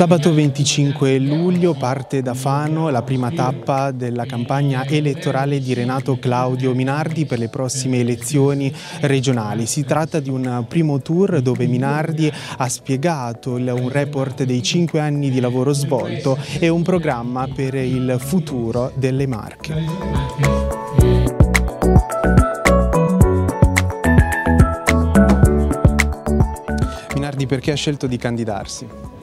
Sabato 25 luglio parte da Fano la prima tappa della campagna elettorale di Renato Claudio Minardi per le prossime elezioni regionali. Si tratta di un primo tour dove Minardi ha spiegato un report dei cinque anni di lavoro svolto e un programma per il futuro delle Marche. Minardi perché ha scelto di candidarsi?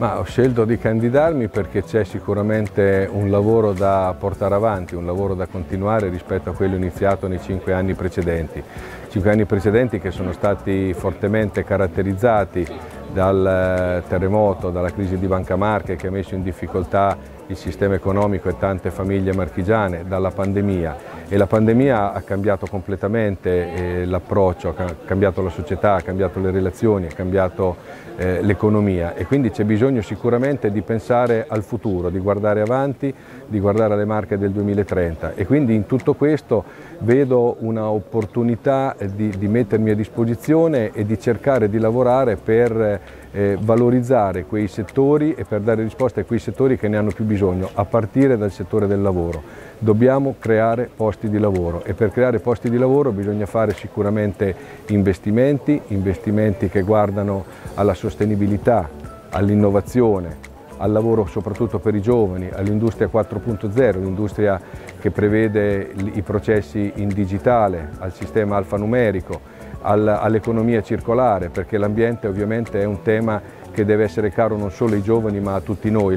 Ma ho scelto di candidarmi perché c'è sicuramente un lavoro da portare avanti, un lavoro da continuare rispetto a quello iniziato nei cinque anni precedenti. Cinque anni precedenti che sono stati fortemente caratterizzati dal terremoto, dalla crisi di Banca Marche che ha messo in difficoltà il sistema economico e tante famiglie marchigiane, dalla pandemia. E la pandemia ha cambiato completamente eh, l'approccio, ha cambiato la società, ha cambiato le relazioni, ha cambiato eh, l'economia. E quindi c'è bisogno sicuramente di pensare al futuro, di guardare avanti, di guardare alle marche del 2030 e quindi in tutto questo vedo un'opportunità di, di mettermi a disposizione e di cercare di lavorare per eh, valorizzare quei settori e per dare risposte a quei settori che ne hanno più bisogno, a partire dal settore del lavoro. Dobbiamo creare posti di lavoro e per creare posti di lavoro bisogna fare sicuramente investimenti, investimenti che guardano alla sostenibilità, all'innovazione, al lavoro soprattutto per i giovani, all'industria 4.0, l'industria che prevede i processi in digitale, al sistema alfanumerico, all'economia circolare, perché l'ambiente ovviamente è un tema che deve essere caro non solo ai giovani ma a tutti noi.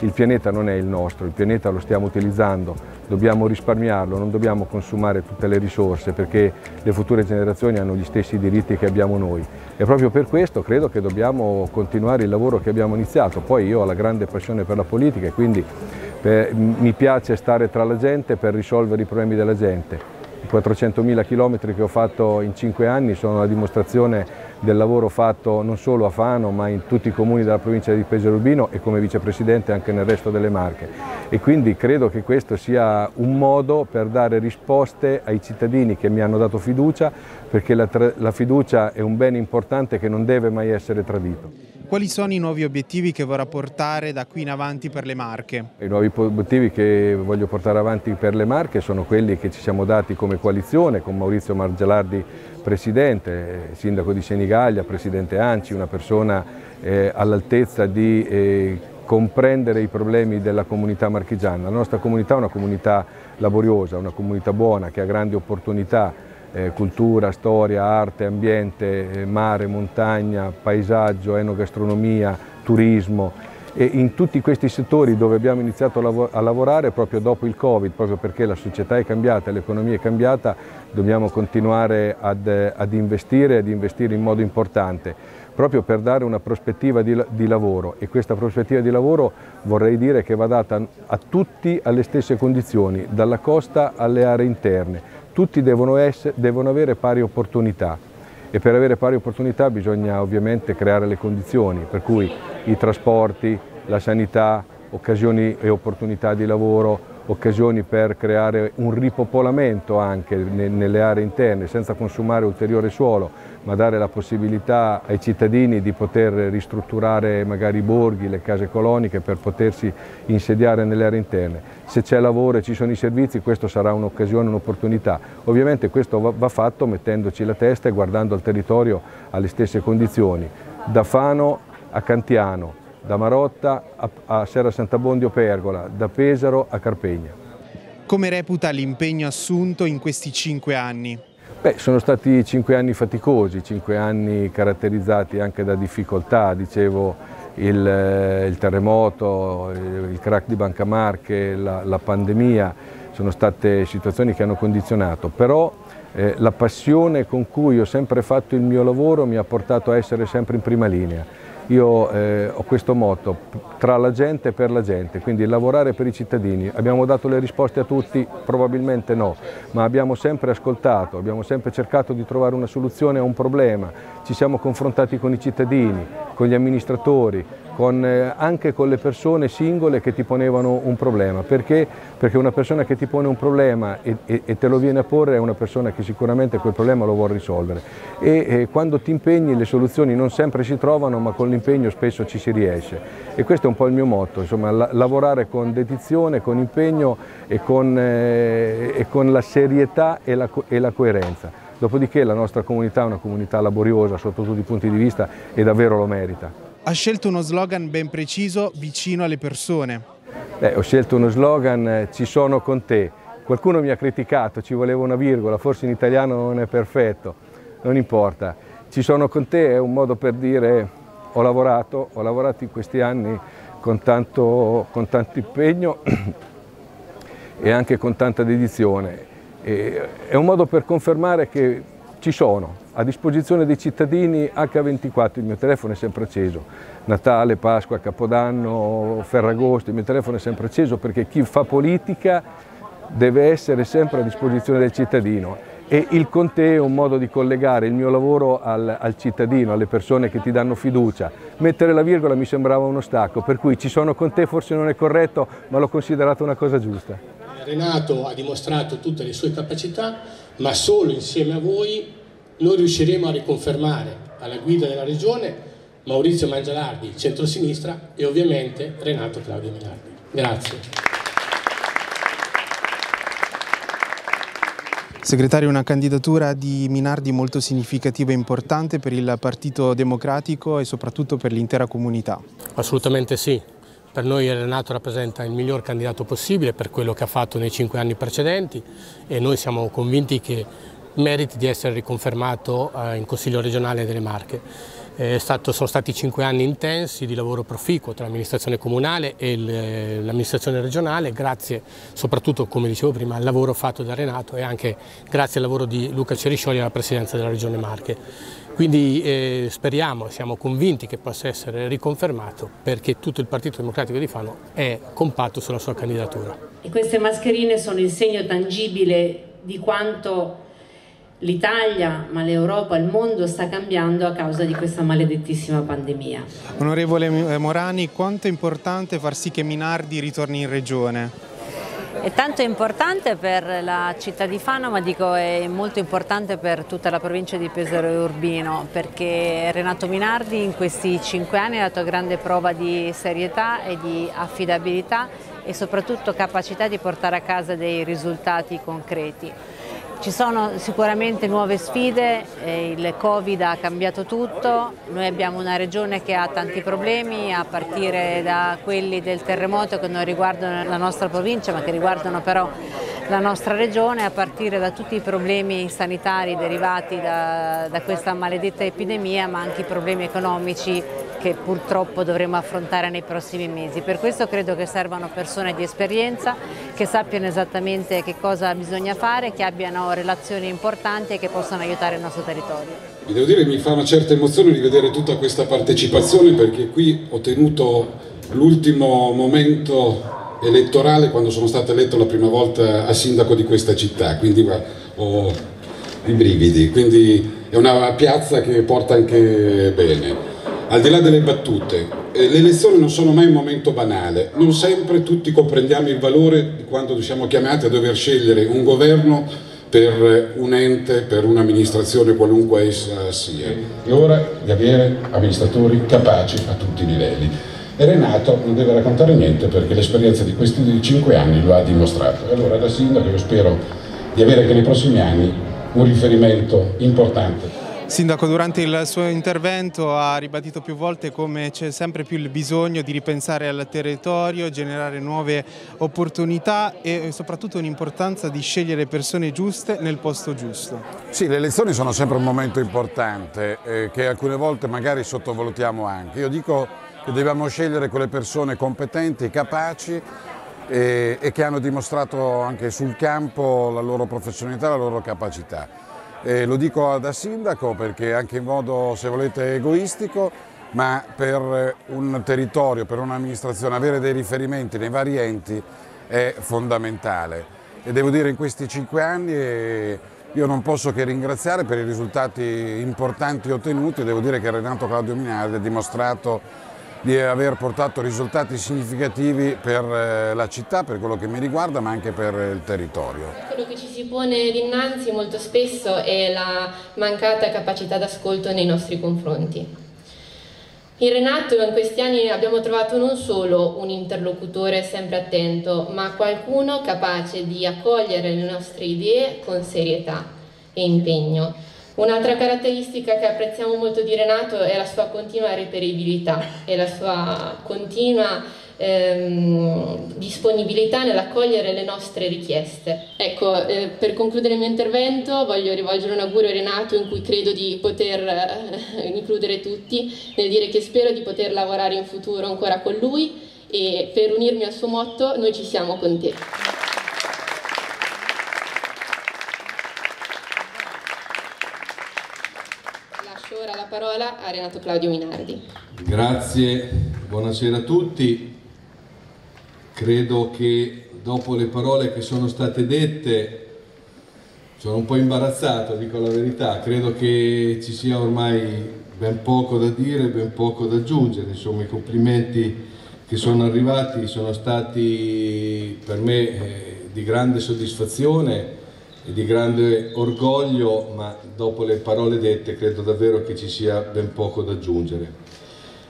Il, pianeta non è il nostro, il pianeta lo stiamo utilizzando, dobbiamo risparmiarlo, non dobbiamo consumare tutte le risorse perché le future generazioni hanno gli stessi diritti che abbiamo noi. E proprio per questo credo che dobbiamo continuare il lavoro che abbiamo iniziato. Poi io ho la grande passione per la politica e quindi per, mi piace stare tra la gente per risolvere i problemi della gente. I 400.000 km che ho fatto in cinque anni sono la dimostrazione del lavoro fatto non solo a Fano ma in tutti i comuni della provincia di Pesaro Urbino e come vicepresidente anche nel resto delle Marche. E quindi credo che questo sia un modo per dare risposte ai cittadini che mi hanno dato fiducia perché la, la fiducia è un bene importante che non deve mai essere tradito. Quali sono i nuovi obiettivi che vorrà portare da qui in avanti per le Marche? I nuovi obiettivi che voglio portare avanti per le Marche sono quelli che ci siamo dati come coalizione con Maurizio Margellardi presidente, sindaco di Senigallia, presidente Anci, una persona eh, all'altezza di eh, comprendere i problemi della comunità marchigiana. La nostra comunità è una comunità laboriosa, una comunità buona che ha grandi opportunità eh, cultura, storia, arte, ambiente, eh, mare, montagna, paesaggio, enogastronomia, turismo. E in tutti questi settori dove abbiamo iniziato a, lav a lavorare proprio dopo il Covid, proprio perché la società è cambiata, l'economia è cambiata, dobbiamo continuare ad, ad investire, ad investire in modo importante proprio per dare una prospettiva di, di, lavoro. E questa prospettiva di lavoro vorrei dire che va data a tutti alle stesse condizioni, dalla costa alle aree interne, tutti devono, essere, devono avere pari opportunità. E per avere pari opportunità bisogna ovviamente creare le condizioni, per cui i trasporti, la sanità, occasioni e opportunità di lavoro, occasioni per creare un ripopolamento anche nelle aree interne senza consumare ulteriore suolo, ma dare la possibilità ai cittadini di poter ristrutturare magari i borghi, le case coloniche per potersi insediare nelle aree interne. Se c'è lavoro e ci sono i servizi questo sarà un'occasione, un'opportunità. Ovviamente questo va fatto mettendoci la testa e guardando al territorio alle stesse condizioni. Da Fano a Cantiano, da Marotta a, Serra Sant'Abbondio Pergola, da Pesaro a Carpegna. Come reputa l'impegno assunto in questi cinque anni? Beh, sono stati cinque anni faticosi, cinque anni caratterizzati anche da difficoltà, dicevo il, eh, il terremoto, il crack di Banca Marche, la, la, pandemia, sono state situazioni che hanno condizionato, però eh, la passione con cui ho sempre fatto il mio lavoro mi ha portato a essere sempre in prima linea io eh, ho questo motto, tra la gente e per la gente, quindi lavorare per i cittadini. Abbiamo dato le risposte a tutti? Probabilmente no, ma abbiamo sempre ascoltato, abbiamo sempre cercato di trovare una soluzione a un problema, ci siamo confrontati con i cittadini, con gli amministratori, con, eh, anche con le persone singole che ti ponevano un problema. Perché? Perché una persona che ti pone un problema e, e, e te lo viene a porre è una persona che sicuramente quel problema lo vuole risolvere. E, e quando ti impegni le soluzioni non sempre si trovano, ma con l'impegno spesso ci si riesce. E questo è un po' il mio motto, insomma, la, lavorare con dedizione, con impegno e con, eh, e con la serietà e la, e la coerenza. Dopodiché la nostra comunità è una comunità laboriosa sotto tutti i punti di vista e davvero lo merita ha scelto uno slogan ben preciso, vicino alle persone. Beh, ho scelto uno slogan, eh, ci sono con te. Qualcuno mi ha criticato, ci voleva una virgola, forse in italiano non è perfetto, non importa. Ci sono con te è un modo per dire ho lavorato, ho lavorato in questi anni con tanto, con tanto impegno e anche con tanta dedizione. E è un modo per confermare che ci sono, a disposizione dei cittadini H24, il mio telefono è sempre acceso, Natale, Pasqua, Capodanno, Ferragosto, il mio telefono è sempre acceso perché chi fa politica deve essere sempre a disposizione del cittadino e il con te è un modo di collegare il mio lavoro al, al, cittadino, alle persone che ti danno fiducia. Mettere la virgola mi sembrava uno stacco, per cui ci sono con te forse non è corretto, ma l'ho considerato una cosa giusta. Renato ha dimostrato tutte le sue capacità, ma solo insieme a voi noi riusciremo a riconfermare alla guida della Regione Maurizio Mangialardi, centrosinistra e ovviamente Renato Claudio Minardi. Grazie. Segretario, una candidatura di Minardi molto significativa e importante per il Partito Democratico e soprattutto per l'intera comunità. Assolutamente sì. Per noi Renato rappresenta il miglior candidato possibile per quello che ha fatto nei cinque anni precedenti e noi siamo convinti che meriti di essere riconfermato eh, in Consiglio regionale delle Marche. Stato, sono stati cinque anni intensi di lavoro proficuo tra l'amministrazione comunale e l'amministrazione regionale, grazie soprattutto, come dicevo prima, al lavoro fatto da Renato e anche grazie al lavoro di Luca Ceriscioli alla presidenza della Regione Marche. Quindi eh, speriamo, siamo convinti che possa essere riconfermato perché tutto il Partito Democratico di Fano è compatto sulla sua candidatura. E queste mascherine sono il segno tangibile di quanto l'Italia, ma l'Europa, il mondo sta cambiando a causa di questa maledettissima pandemia. Onorevole Morani, quanto è importante far sì che Minardi ritorni in regione? È tanto importante per la città di Fano, ma dico è molto importante per tutta la provincia di Pesaro e Urbino, perché Renato Minardi in questi cinque anni ha dato grande prova di serietà e di affidabilità e soprattutto capacità di portare a casa dei risultati concreti. Ci sono sicuramente nuove sfide, eh, il Covid ha cambiato tutto, noi abbiamo una regione che ha tanti problemi a partire da quelli del terremoto che non riguardano la nostra provincia ma che riguardano però la nostra regione a partire da tutti i problemi sanitari derivati da, da questa maledetta epidemia ma anche i problemi economici che purtroppo dovremo affrontare nei prossimi mesi. Per questo credo che servano persone di esperienza, che sappiano esattamente che cosa bisogna fare, che abbiano relazioni importanti e che possano aiutare il nostro territorio. Vi devo dire che mi fa una certa emozione rivedere tutta questa partecipazione perché qui ho tenuto l'ultimo momento elettorale quando sono stato eletto la prima volta a sindaco di questa città, quindi ho i brividi, quindi è una piazza che porta anche bene. Al di là delle battute, eh, le elezioni non sono mai un momento banale, non sempre tutti comprendiamo il valore di quando siamo chiamati a dover scegliere un governo per un ente, per un'amministrazione qualunque essa sia. È ora di avere amministratori capaci a tutti i livelli. E Renato non deve raccontare niente perché l'esperienza di questi cinque anni lo ha dimostrato. E allora da sindaco io spero di avere anche nei prossimi anni un riferimento importante. Sindaco, durante il suo intervento ha ribadito più volte come c'è sempre più il bisogno di ripensare al territorio, generare nuove opportunità e soprattutto un'importanza di scegliere persone giuste nel posto giusto. Sì, le elezioni sono sempre un momento importante eh, che alcune volte magari sottovalutiamo anche. Io dico che dobbiamo scegliere quelle persone competenti, capaci e, e che hanno dimostrato anche sul campo la loro professionalità, la loro capacità. Eh, lo dico da sindaco perché anche in modo, se volete, egoistico, ma per un territorio, per un'amministrazione, avere dei riferimenti nei vari enti è fondamentale. E devo dire in questi cinque anni io non posso che ringraziare per i risultati importanti ottenuti, devo dire che Renato Claudio Minardi ha dimostrato di aver portato risultati significativi per eh, la città, per quello che mi riguarda, ma anche per il territorio. Quello che ci si pone dinanzi molto spesso è la mancata capacità d'ascolto nei nostri confronti. In Renato in questi anni abbiamo trovato non solo un interlocutore sempre attento, ma qualcuno capace di accogliere le nostre idee con serietà e impegno. Un'altra caratteristica che apprezziamo molto di Renato è la sua continua reperibilità e la sua continua ehm, disponibilità nell'accogliere le nostre richieste. Ecco, eh, per concludere il mio intervento voglio rivolgere un augurio a Renato in cui credo di poter eh, includere tutti, nel dire che spero di poter lavorare in futuro ancora con lui e per unirmi al suo motto noi ci siamo con te. Lascio ora la parola a Renato Claudio Minardi. Grazie, buonasera a tutti. Credo che dopo le parole che sono state dette sono un po' imbarazzato, dico la verità, credo che ci sia ormai ben poco da dire, ben poco da aggiungere, insomma i complimenti che sono arrivati sono stati per me eh, di grande soddisfazione e di grande orgoglio, ma dopo le parole dette credo davvero che ci sia ben poco da aggiungere.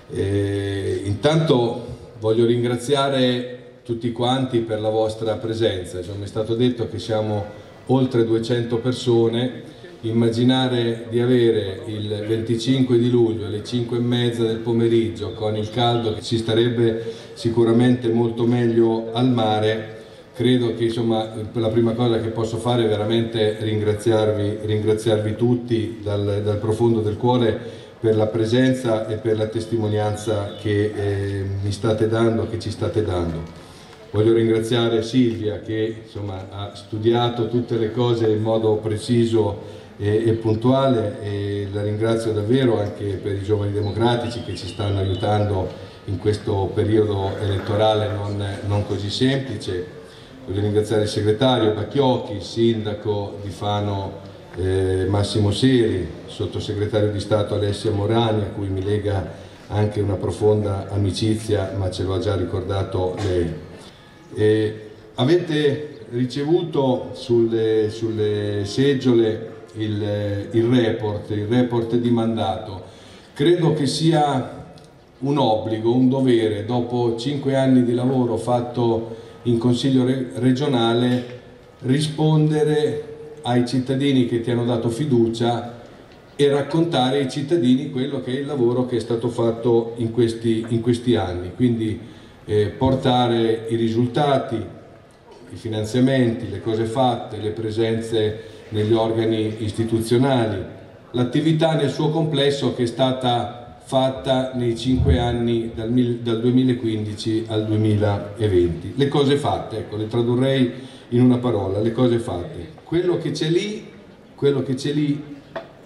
E, intanto voglio ringraziare tutti quanti per la vostra presenza. Insomma, è stato detto che siamo oltre 200 persone, immaginare di avere il 25 di luglio alle 5 e mezza del pomeriggio con il caldo che ci starebbe sicuramente molto meglio al mare, credo che insomma, la prima cosa che posso fare è veramente ringraziarvi, ringraziarvi tutti dal, dal profondo del cuore per la presenza e per la testimonianza che eh, mi state dando, che ci state dando. Voglio ringraziare Silvia che insomma, ha studiato tutte le cose in modo preciso e, e, puntuale e la ringrazio davvero anche per i giovani democratici che ci stanno aiutando in questo periodo elettorale non, non così semplice. Voglio ringraziare il segretario Bacchiocchi, il sindaco di Fano eh, Massimo Seri, il sottosegretario di Stato Alessia Morani a cui mi lega anche una profonda amicizia ma ce lo ha già ricordato lei. Eh, avete ricevuto sulle, sulle seggiole il, il, report, il report di mandato. Credo che sia un obbligo, un dovere, dopo cinque anni di lavoro fatto in Consiglio regionale, rispondere ai cittadini che ti hanno dato fiducia e raccontare ai cittadini quello che è il lavoro che è stato fatto in questi, in questi anni. Quindi eh, portare i risultati, i finanziamenti, le cose fatte, le presenze negli organi istituzionali, l'attività nel suo complesso che è stata fatta nei cinque anni dal, dal 2015 al 2020. Le cose fatte, ecco, le tradurrei in una parola, le cose fatte. Quello che c'è lì, quello che c'è lì,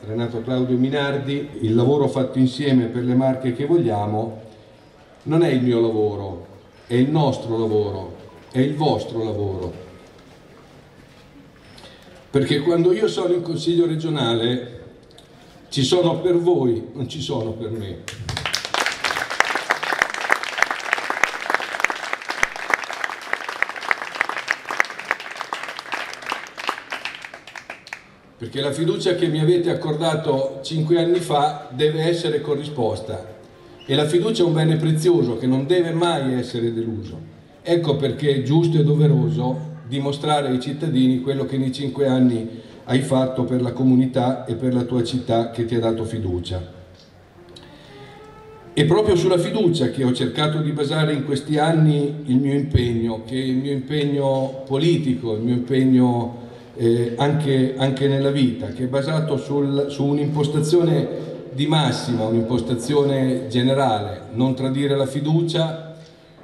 Renato Claudio Minardi, il lavoro fatto insieme per le marche che vogliamo, non è il mio lavoro, è il nostro lavoro, è il vostro lavoro. Perché quando io sono in consiglio regionale ci sono per voi, non ci sono per me. Perché la fiducia che mi avete accordato cinque anni fa deve essere corrisposta e la fiducia è un bene prezioso che non deve mai essere deluso. Ecco perché è giusto e doveroso dimostrare ai cittadini quello che nei cinque anni hai fatto per la comunità e per la tua città che ti ha dato fiducia. È proprio sulla fiducia che ho cercato di basare in questi anni il mio impegno, che è il mio impegno politico, il mio impegno eh, anche, anche, nella vita, che è basato sul, su un'impostazione di massima, un'impostazione generale, non tradire la fiducia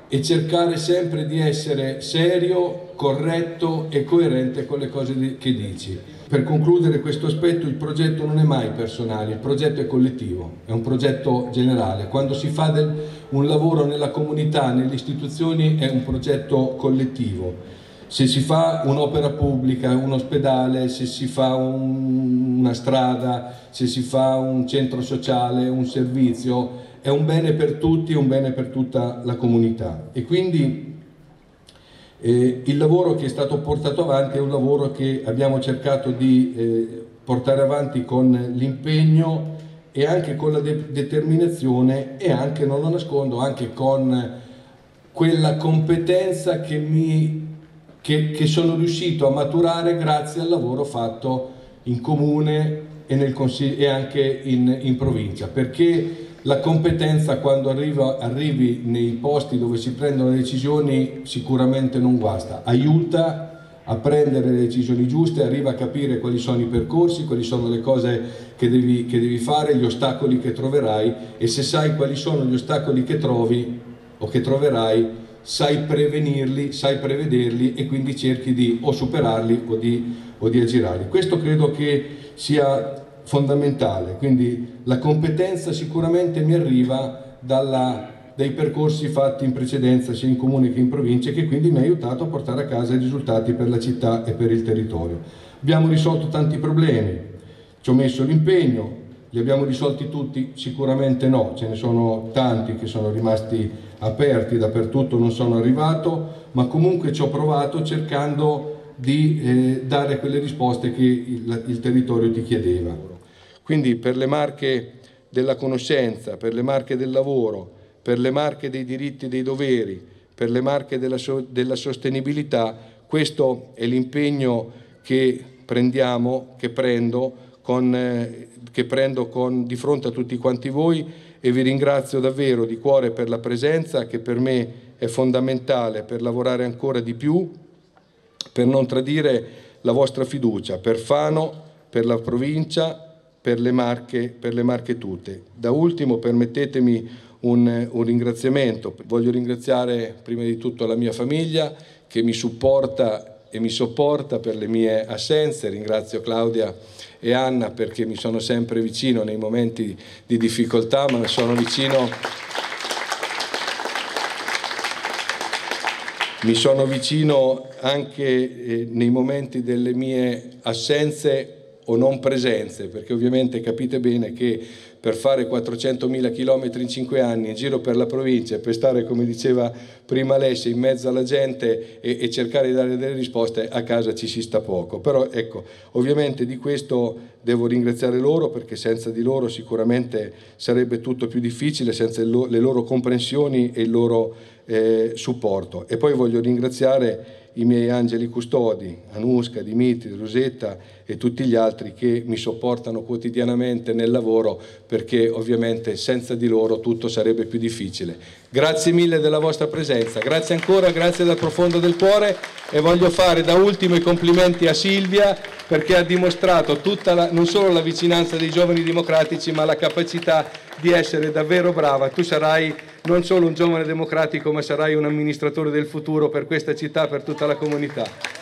e cercare sempre di essere serio, corretto e coerente con le cose che dici. Per concludere questo aspetto il progetto non è mai personale, il progetto è collettivo, è un progetto generale. Quando si fa del, un lavoro nella comunità, nelle istituzioni è un progetto collettivo se si fa un'opera pubblica, un ospedale, se si fa un, una strada, se si fa un centro sociale, un servizio, è un bene per tutti, è un bene per tutta la comunità. E quindi eh, il lavoro che è stato portato avanti è un lavoro che abbiamo cercato di eh, portare avanti con l'impegno e anche con la de determinazione e anche, non lo nascondo, anche con quella competenza che mi che, che sono riuscito a maturare grazie al lavoro fatto in comune e, e anche in, in, provincia, perché la competenza quando arriva, arrivi nei posti dove si prendono le decisioni sicuramente non guasta, aiuta a prendere le decisioni giuste, arriva a capire quali sono i percorsi, quali sono le cose che devi, che devi fare, gli ostacoli che troverai e se sai quali sono gli ostacoli che trovi o che troverai sai prevenirli, sai prevederli e quindi cerchi di o superarli o di, o di aggirarli. Questo credo che sia fondamentale, quindi la competenza sicuramente mi arriva dalla, dai percorsi fatti in precedenza sia in comune che in provincia che quindi mi ha aiutato a portare a casa i risultati per la città e per il territorio. Abbiamo risolto tanti problemi, ci ho messo l'impegno, li abbiamo risolti tutti? Sicuramente no, ce ne sono tanti che sono rimasti aperti dappertutto non sono arrivato, ma comunque ci ho provato cercando di eh, dare quelle risposte che il, il territorio ti chiedeva. Quindi per le marche della conoscenza, per le marche del lavoro, per le marche dei diritti e dei doveri, per le marche della, so della sostenibilità, questo è l'impegno che prendiamo, che prendo, con, eh, che prendo con, di fronte a tutti quanti voi e vi ringrazio davvero di cuore per la presenza che per me è fondamentale per lavorare ancora di più, per non tradire la vostra fiducia, per Fano, per la provincia, per le Marche, per le Marche tutte. Da ultimo permettetemi un, un ringraziamento, voglio ringraziare prima di tutto la mia famiglia che mi supporta e mi sopporta per le mie assenze, ringrazio Claudia e Anna perché mi sono sempre vicino nei momenti di difficoltà, ma sono vicino, mi sono vicino anche eh, nei momenti delle mie assenze o non presenze, perché ovviamente capite bene che per fare 400.000 km in 5 anni in giro per la provincia per stare, come diceva prima Alessia, in mezzo alla gente e, e, cercare di dare delle risposte, a casa ci si sta poco. Però ecco, ovviamente di questo devo ringraziare loro perché senza di loro sicuramente sarebbe tutto più difficile, senza le loro comprensioni e il loro eh, supporto. E poi voglio ringraziare i miei angeli custodi, Anuska, Dimitri, Rosetta e tutti gli altri che mi sopportano quotidianamente nel lavoro perché ovviamente senza di loro tutto sarebbe più difficile. Grazie mille della vostra presenza, grazie ancora, grazie dal profondo del cuore e voglio fare da ultimo i complimenti a Silvia perché ha dimostrato la, non solo la vicinanza dei giovani democratici ma la capacità di essere davvero brava. Tu sarai non solo un giovane democratico ma sarai un amministratore del futuro per questa città, per tutta la comunità.